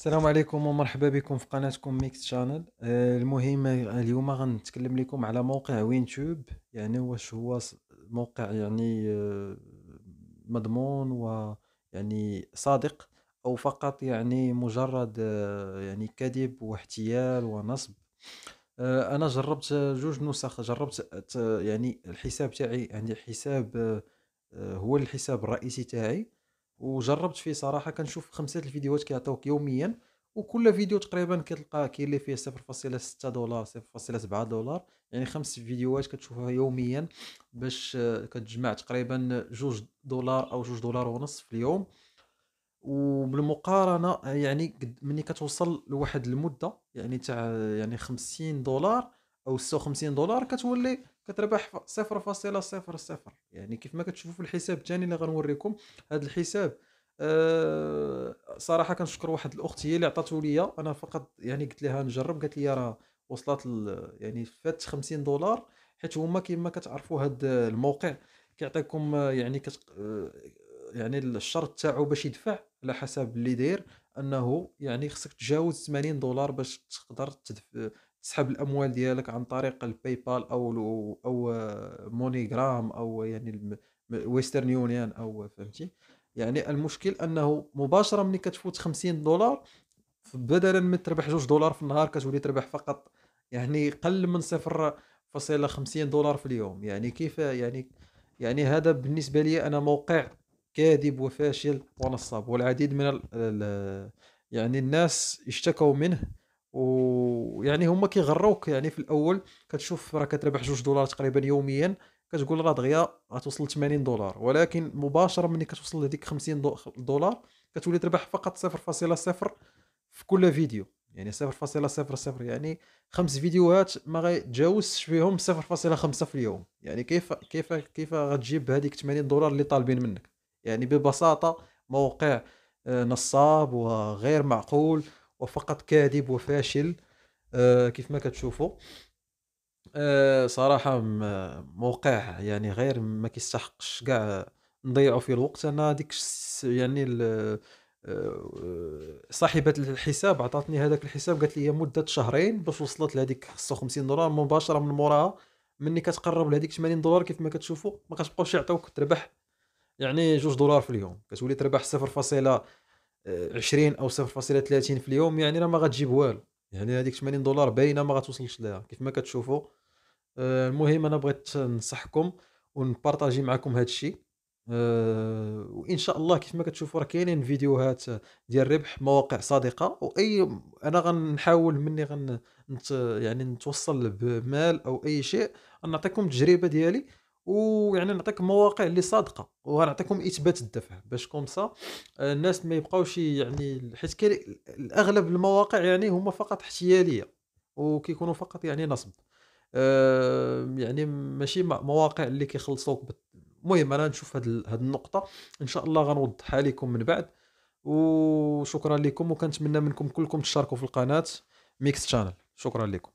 السلام عليكم ومرحبا بكم في قناتكم ميكس شانل. آه، المهم اليوم غنتكلم لكم على موقع وينتوب. يعني واش هو موقع يعني آه، مضمون ويعني صادق أو فقط يعني مجرد آه، يعني كذب واحتيال ونصب. أنا جربت جوج نسخ. جربت يعني الحساب تاعي عندي حساب هو الحساب الرئيسي تاعي. وجربت فيه صراحة كنشوف خمسة الفيديوهات كيعطيوك يوميا وكل فيديو تقريبا كتلقى كاين اللي فيه صفر فاصلة ستة دولار صفر فاصلة سبعة دولار. يعني خمس فيديوهات كتشوفها يوميا باش آه، كتجمع تقريبا جوج دولار أو جوج دولار ونص في اليوم. وبالمقارنة يعني ملي كتوصل لواحد المدة يعني تاع يعني 50 دولار أو 56 دولار كتولي كتربح ف- صفر فاصلة صفر صفر يعني كيف ما كتشوفوا في الحساب الثاني اللي غنوريكم هذا الحساب أه صراحة كنشكر واحد الأخت هي اللي عطاتو ليا أنا فقط يعني قلت لها نجرب قالت لي راه وصلت يعني فات 50 دولار حيت هما كيما كتعرفوا هاد الموقع كيعطيكم آه، يعني كت... آه، يعني الشرط تاعو باش يدفع على حسب اللي داير أنه يعني خصك تجاوز 80 دولار باش تقدر. تسحب الأموال ديالك عن طريق الباي بال أو أو MoneyGram أو يعني Western Union أو فهمتي؟ يعني المشكل أنه مباشرة ملي كتفوت 50 دولار بدلا من تربح جوج دولار في النهار كتولي تربح فقط يعني قل من صفر فاصلة خمسين دولار في اليوم. يعني كيف يعني يعني هذا بالنسبة لي أنا موقع كاذب وفاشل ونصاب والعديد من ال يعني الناس اشتكوا منه ويعني هما كيغروك يعني في الأول كتشوف راه كتربح جوج دولار تقريبا يوميا كتقول راه دغيا غتوصل 80 دولار ولكن مباشرة ملي كتوصل لهذيك 50 دو- دولار كتولي تربح فقط صفر فاصلة صفر في كل فيديو يعني صفر فاصلة صفر صفر يعني خمس فيديوهات ما غيتجاوزش فيهم صفر فاصلة خمسة في اليوم يعني كيف كيف كيف غتجيب هذيك 80 دولار اللي طالبين منك؟ يعني ببساطة موقع آه، نصاب وغير معقول وفقط كاذب وفاشل آه، كيف ما كتشوفوا. آه، صراحة م- موقع يعني غير ما كيستحقش كاع نضيعوا فيه الوقت. أنا ديك يعني آه، صاحبة الحساب عطاتني هذاك الحساب قالت لي مدة شهرين باش وصلت لهذيك 55 دولار مباشرة من موراها. مني كتقرب لهذيك 80 دولار كيف ما كتشوفوا ما كتبقاوش يعطيوك تربح يعني جوج دولار في اليوم. كتولي تربح 0.20 أو 0.30 في اليوم يعني راه ما غتجيب والو. يعني هذيك 80 دولار باينة ما غتوصلش ليها كيف ما كتشوفوا. آه، المهم أنا بغيت ننصحكم ونبارطاجي معكم هذا الشيء. آه، وإن شاء الله كيف ما كتشوفوا راه كاينين فيديوهات ديال ربح مواقع صادقة وأي أنا غنحاول مني غن يعني نتوصل بمال أو أي شيء نعطيكم التجربة ديالي. ويعني نعطيكم مواقع اللي صادقة وغنعطيكم إثبات الدفع باش كومسا الناس ما يبقاوش يعني حيت كاين الأغلب المواقع يعني هما فقط احتيالية وكيكونوا فقط يعني نصب. آه، يعني ماشي مواقع اللي كيخلصوك المهم أنا نشوف هاد هاد النقطة. إن شاء الله غنوضحها لكم من بعد. وشكرا لكم وكنتمنى منكم كلكم تشاركوا في القناة Mix Channel شكرا لكم.